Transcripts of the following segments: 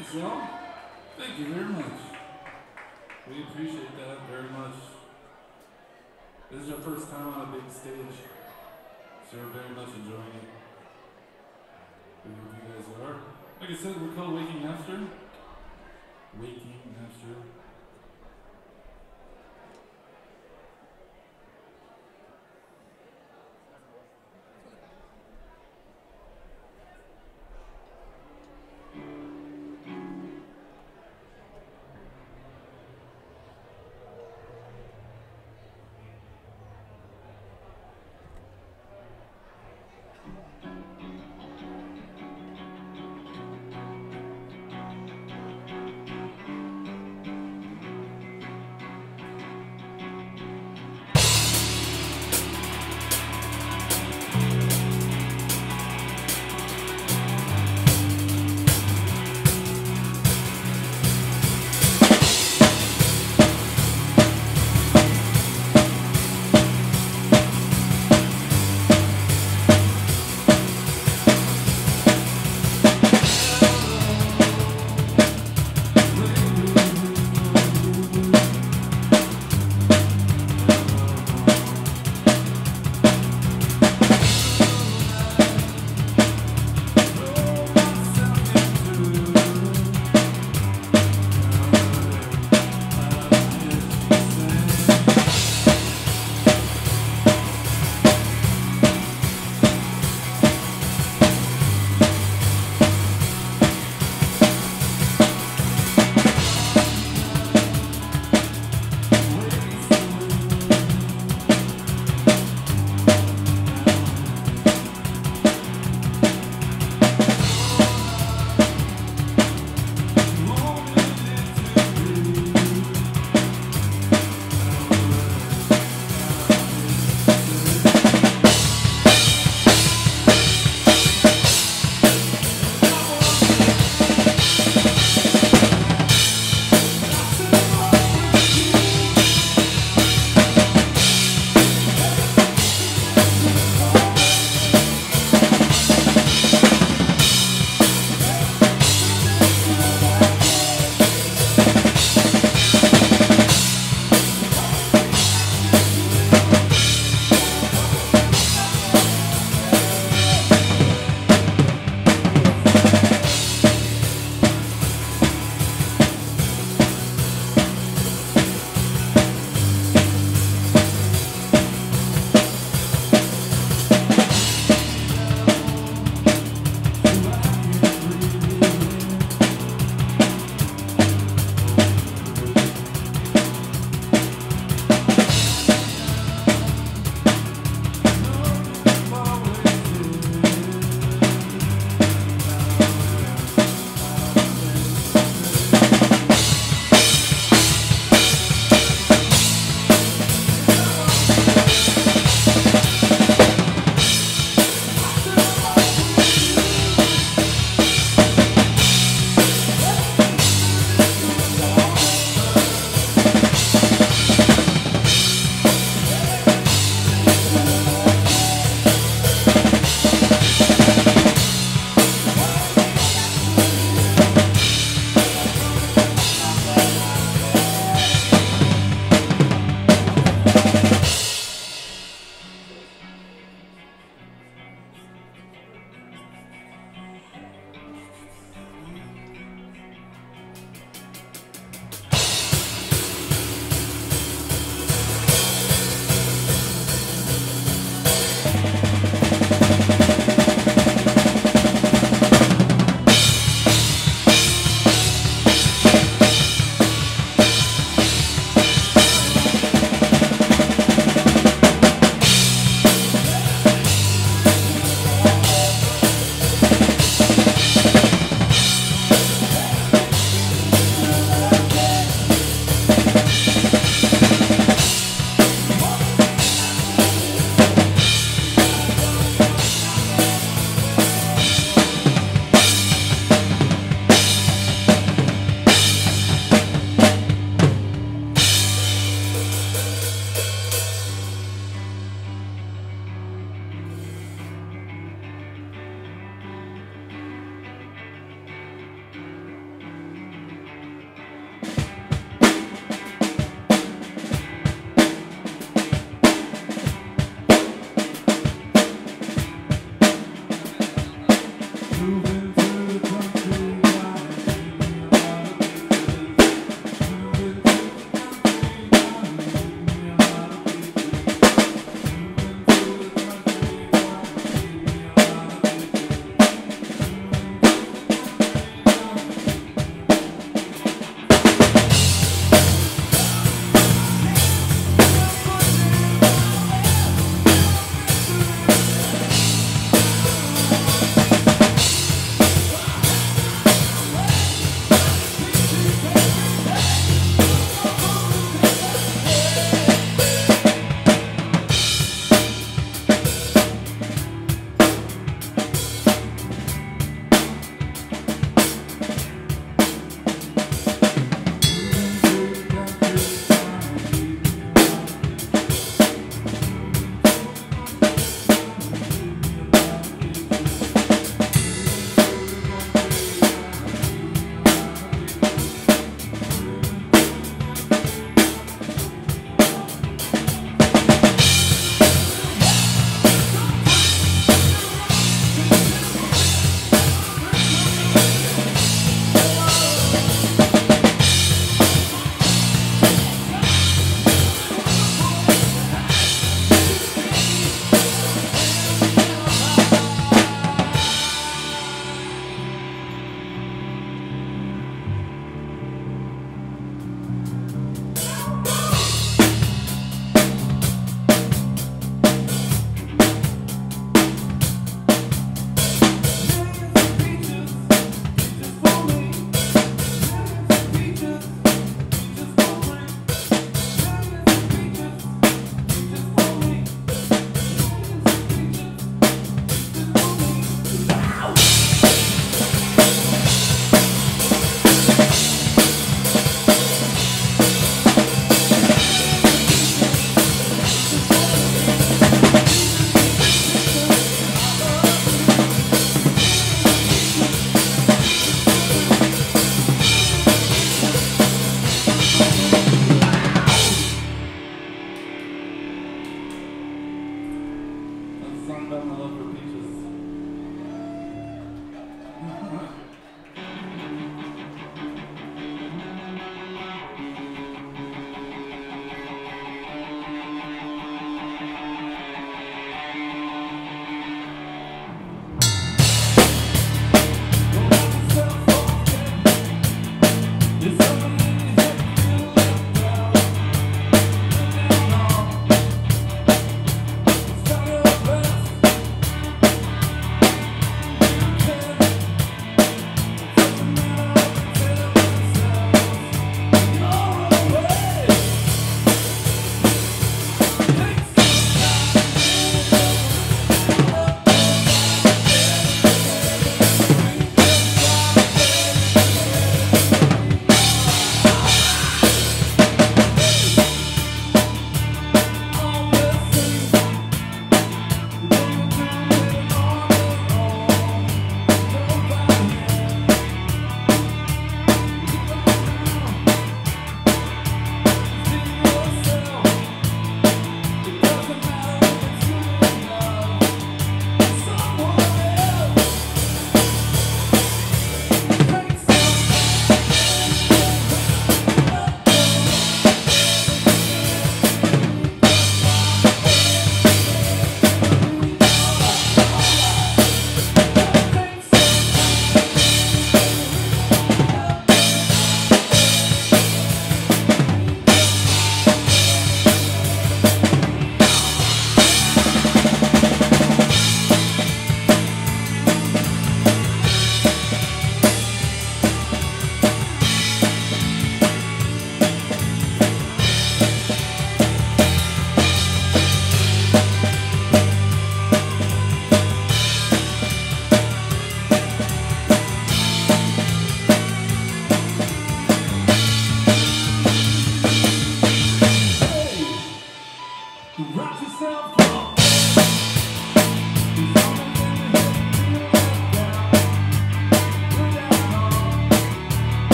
Y'all. Thank you very much. We appreciate that very much. This is our first time on a big stage, so we're very much enjoying it. We hope you guys are. Like I said, we're called Waking Napster. Waking Napster.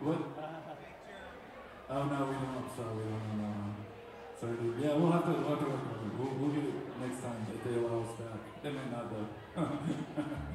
What? Oh no, we don't. Sorry, we don't know dude. Yeah, we'll have to. We'll have to. We'll, we'll get it next time if they allow us back. They may not though.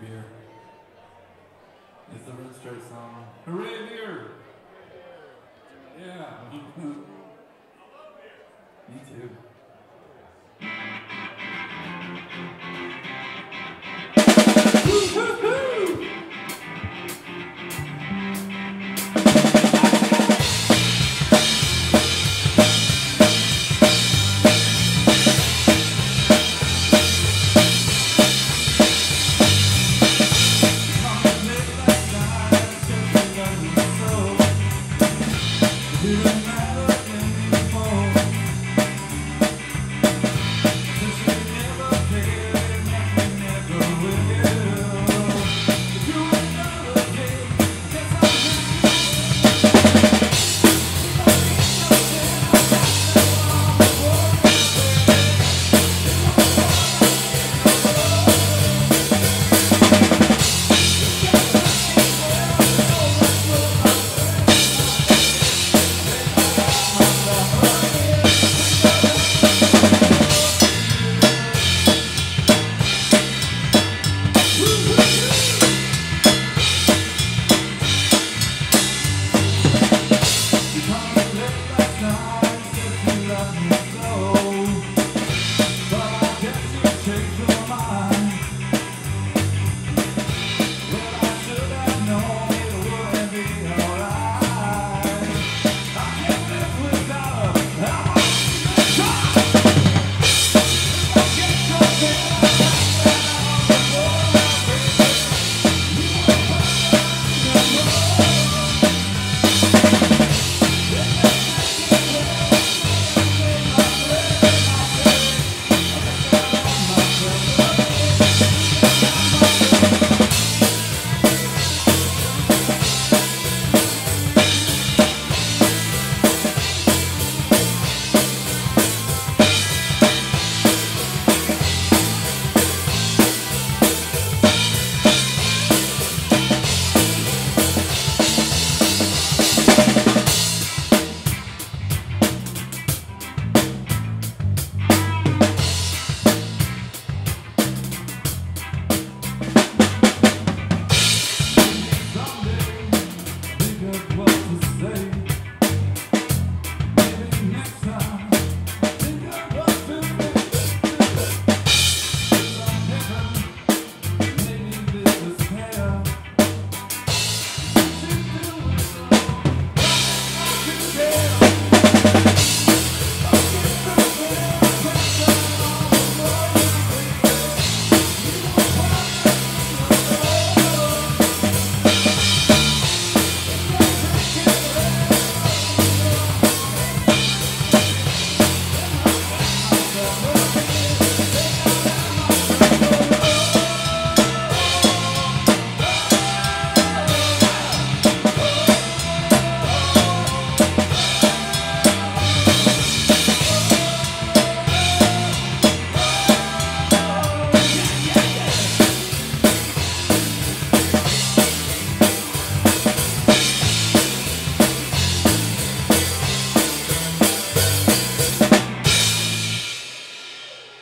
Beer. It's the Red Stripe song. Hooray, beer! Yeah. Me too.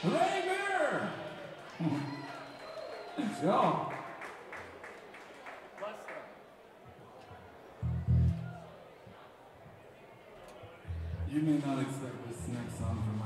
Beer! Thanks, y'all. You may not expect this next song from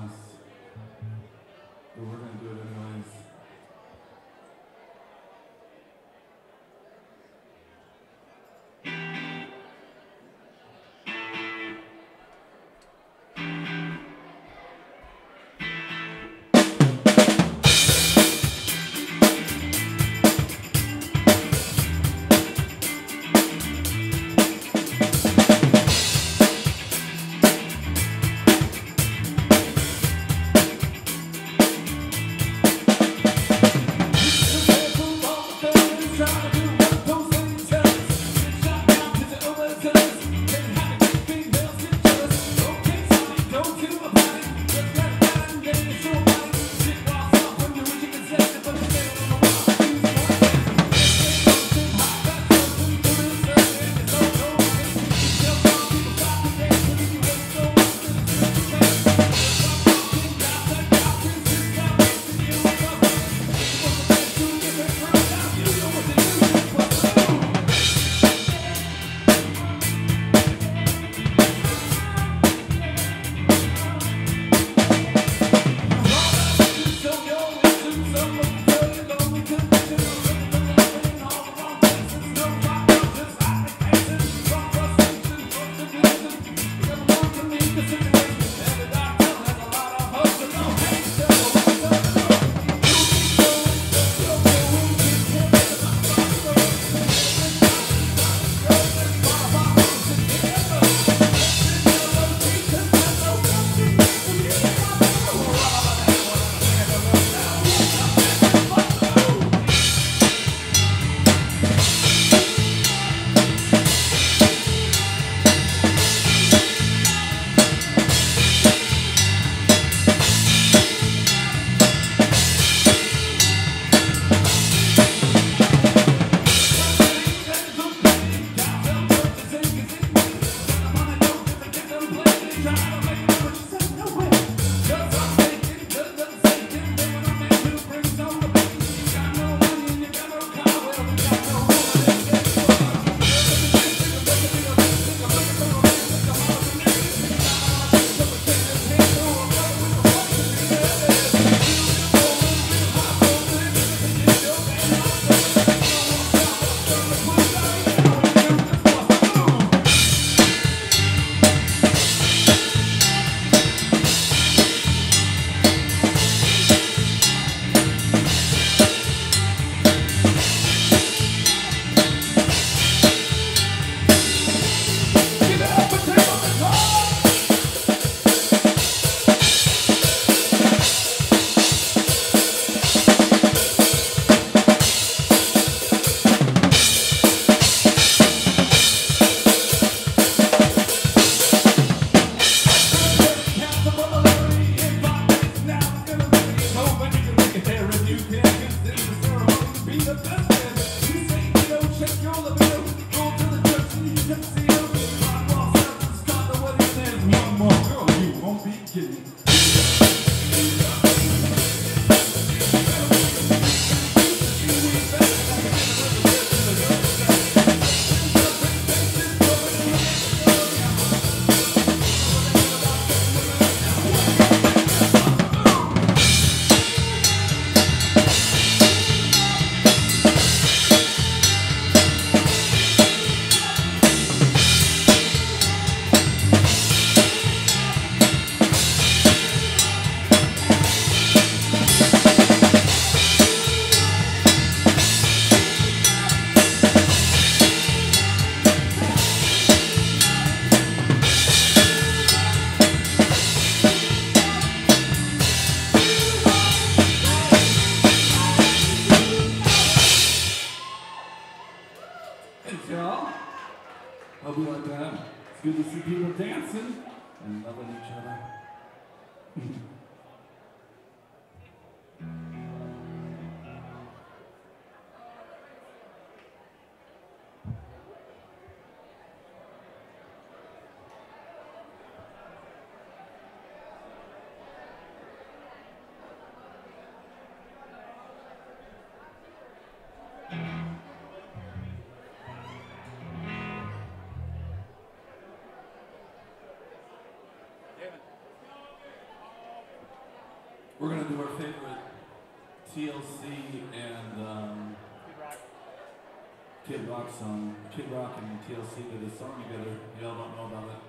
Song. Kid Rock and TLC did a song together. Y'all don't know about it.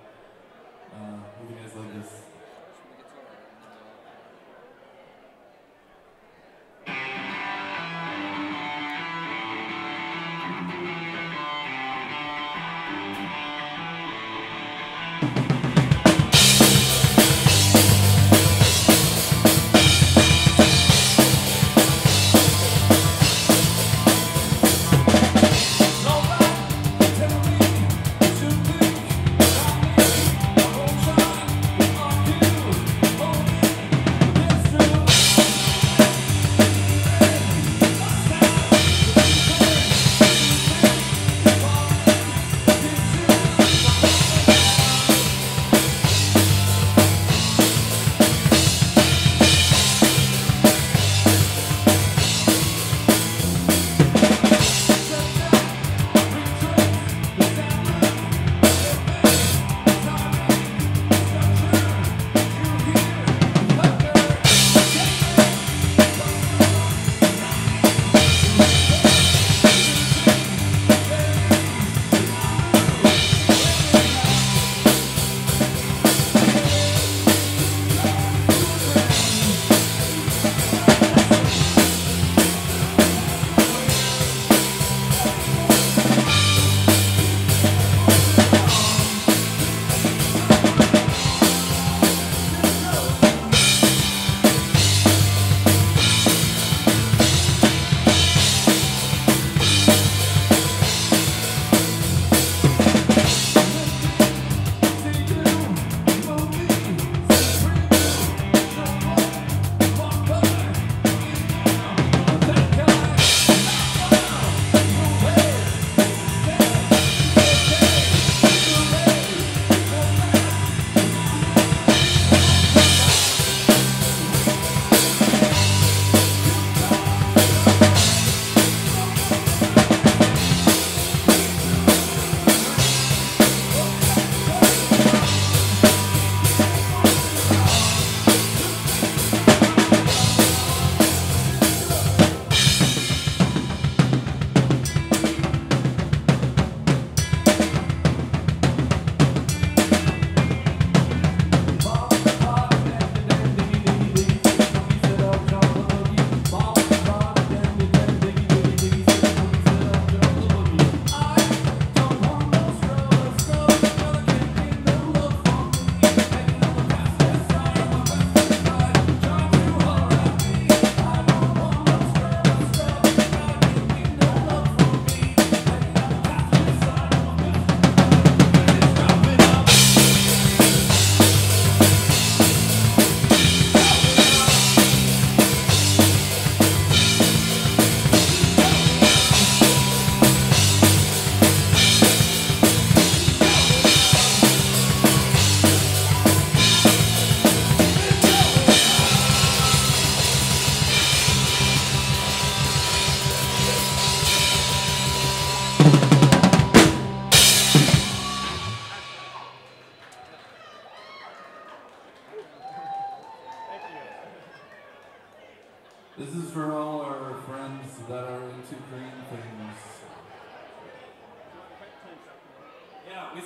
Uh,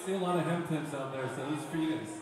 see a lot of hem tips out there, so this is for you guys.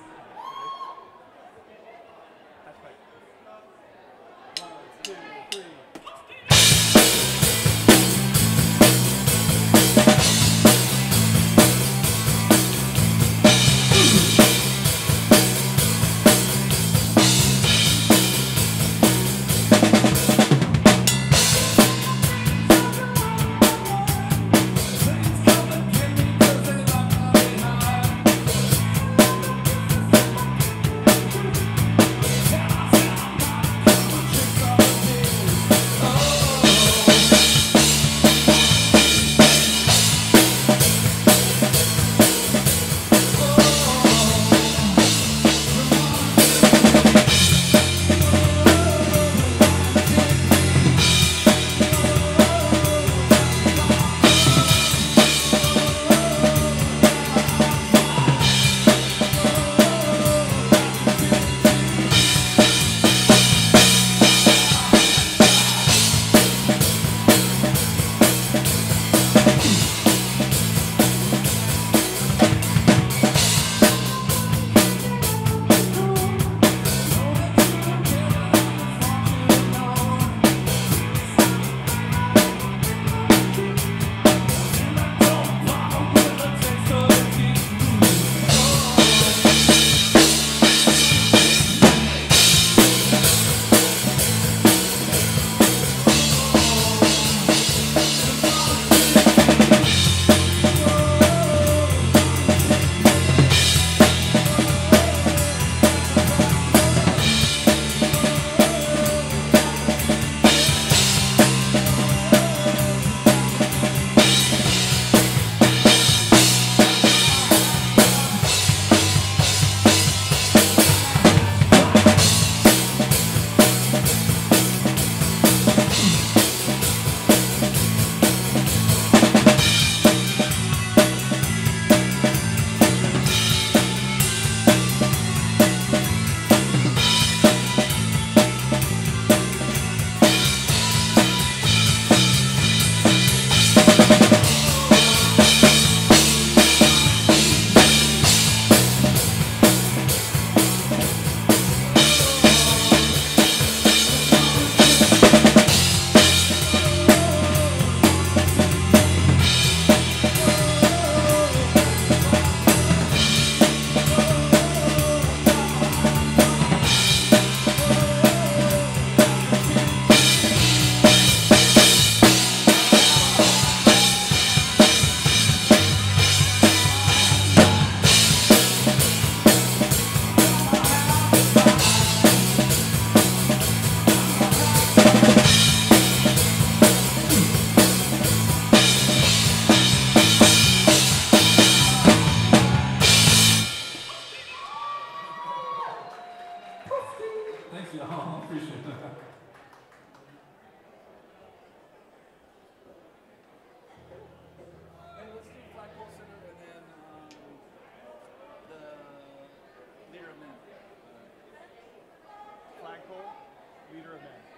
Leader of men.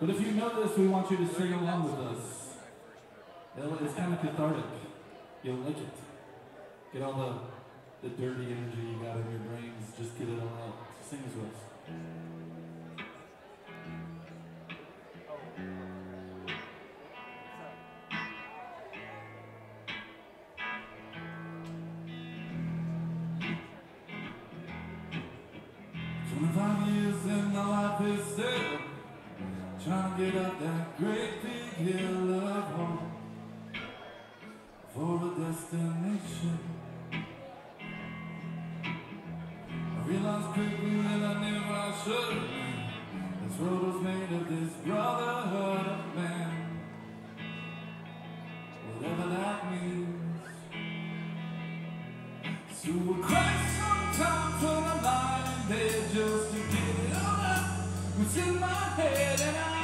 But if you know this, we want you to sing along with us. It's kind of cathartic. You'll like it. Get all the, the dirty energy you got in your brains. Just get it all out. Sing with us. Get up that great big hill of hope for a destination. I realized quickly that I knew I should have been. This road was made of this brotherhood of man, whatever that means. So I cry sometimes when I'm lying in bed just to get it all. What's in my head and I